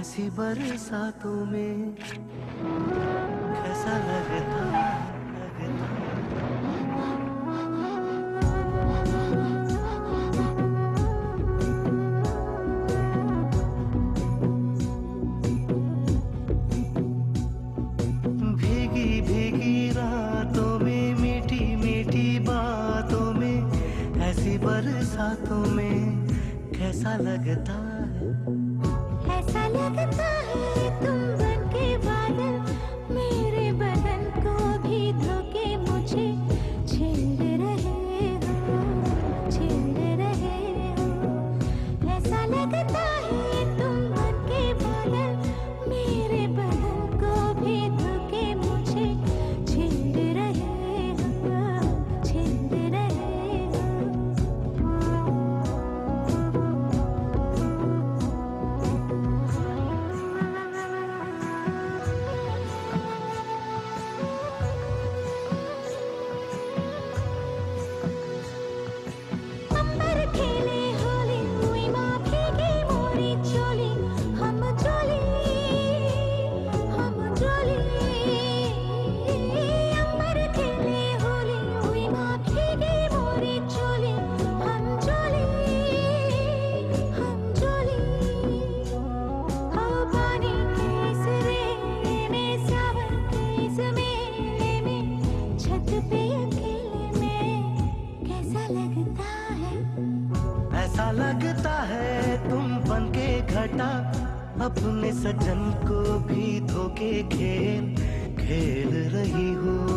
ऐसी बरसातों में कैसा लगता भीगी भीगी रातों में, मीठी मीठी बातों में बरसातों में ऐसा लगता है। ऐसा लगता लगता है तुम बन के घटा। अपने सजन को भी धोके खेल खेल रही हो।